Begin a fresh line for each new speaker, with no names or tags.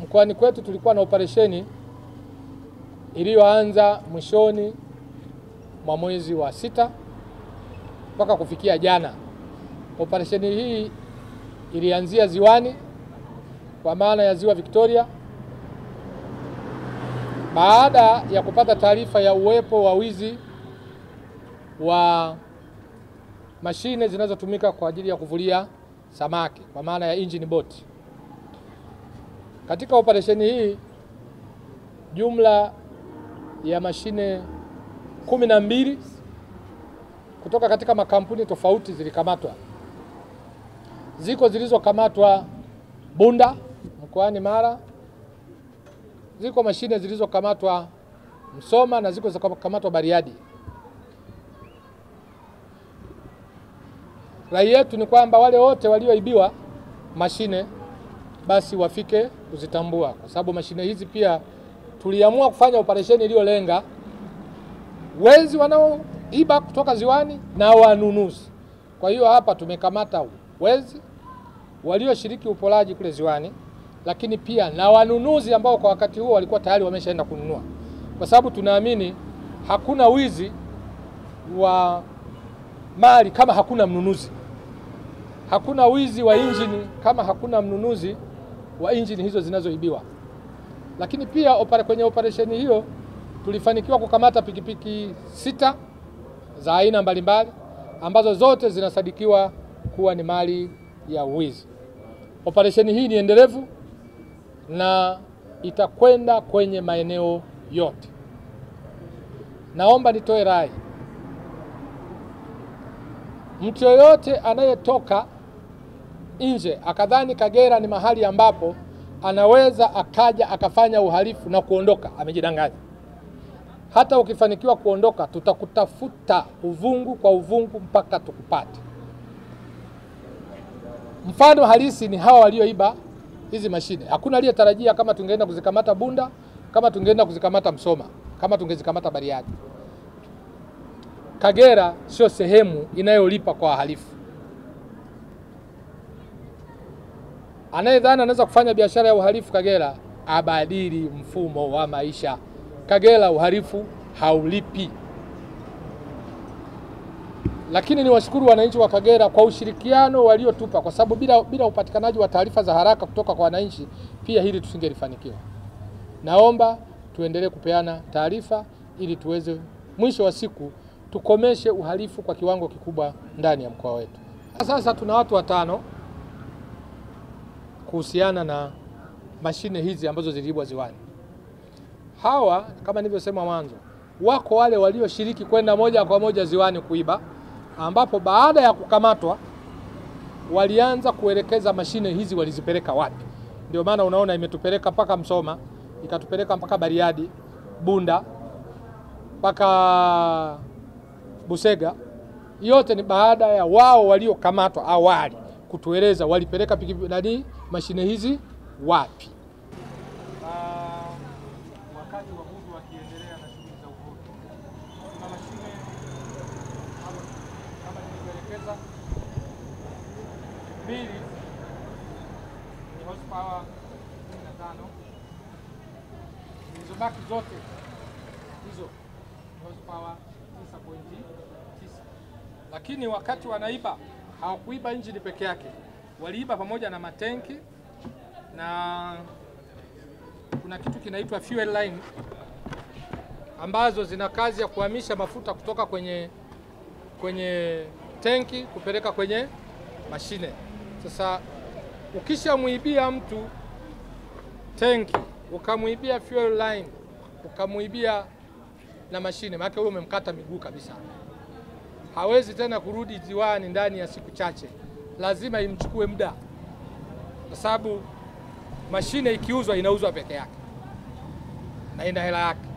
mkoani kwetu tulikuwa na operesheni iliyoanza mwishoni mwa mwezi wa sita mpaka kufikia jana. Operesheni hii ilianzia ziwani kwa maana ya ziwa Victoria baada ya kupata taarifa ya uwepo wa wizi wa mashine zinazotumika kwa ajili ya kuvulia samaki kwa maana ya engine boat. Katika operesheni hii jumla ya mashine kumi na mbili kutoka katika makampuni tofauti zilikamatwa. Ziko zilizokamatwa Bunda mkoani Mara, ziko mashine zilizokamatwa Msoma na ziko zilizokamatwa Bariadi. Rai yetu ni kwamba wale wote walioibiwa mashine basi wafike kuzitambua, kwa sababu mashine hizi pia tuliamua kufanya operesheni iliyolenga wezi wanaoiba kutoka ziwani na wanunuzi. Kwa hiyo hapa tumekamata wezi walioshiriki upolaji kule ziwani, lakini pia na wanunuzi ambao kwa wakati huo walikuwa tayari wameshaenda kununua, kwa sababu tunaamini hakuna wizi wa mali kama hakuna mnunuzi. Hakuna wizi wa injini kama hakuna mnunuzi wa injini hizo zinazoibiwa. Lakini pia opera, kwenye operesheni hiyo tulifanikiwa kukamata pikipiki sita za aina mbalimbali ambazo zote zinasadikiwa kuwa ni mali ya wizi. Operesheni hii ni endelevu na itakwenda kwenye maeneo yote. Naomba nitoe rai, mtu yoyote anayetoka nje akadhani Kagera ni mahali ambapo anaweza akaja akafanya uhalifu na kuondoka, amejidanganya. Hata ukifanikiwa kuondoka, tutakutafuta uvungu kwa uvungu mpaka tukupate. Mfano halisi ni hawa walioiba hizi mashine. Hakuna aliyetarajia kama tungeenda kuzikamata Bunda, kama tungeenda kuzikamata Msoma, kama tungezikamata Bariadi. Kagera sio sehemu inayolipa kwa wahalifu. Anayedhani anaweza kufanya biashara ya uhalifu Kagera abadili mfumo wa maisha. Kagera uhalifu haulipi. Lakini ni washukuru wananchi wa Kagera kwa ushirikiano waliotupa, kwa sababu bila, bila upatikanaji wa taarifa za haraka kutoka kwa wananchi pia hili tusingelifanikiwa. Naomba tuendelee kupeana taarifa ili tuweze mwisho wa siku tukomeshe uhalifu kwa kiwango kikubwa ndani ya mkoa wetu. Sasa tuna watu watano kuhusiana na mashine hizi ambazo ziliibwa ziwani. Hawa kama nilivyosema mwanzo, wako wale walioshiriki kwenda moja kwa moja ziwani kuiba, ambapo baada ya kukamatwa walianza kuelekeza mashine hizi walizipeleka wapi. Ndio maana unaona imetupeleka mpaka Msoma, ikatupeleka mpaka Bariadi, Bunda, mpaka Busega. Yote ni baada ya wao waliokamatwa awali kutueleza walipeleka nani mashine hizi wapi.
nilivyoelekeza, mbili ni horsepower 15 zilizobaki zote hizo horsepower 9.9
Lakini wakati wanaiba hawakuiba injini peke yake, waliiba pamoja na matenki na kuna kitu kinaitwa fuel line ambazo zina kazi ya kuhamisha mafuta kutoka kwenye kwenye tenki kupeleka kwenye mashine. Sasa ukishamwibia mtu tenki, ukamwibia fuel line, ukamwibia na mashine, maana huyo umemkata miguu kabisa hawezi tena kurudi ziwani ndani ya siku chache, lazima imchukue muda, kwa sababu mashine ikiuzwa inauzwa peke yake. Na ina hela yake.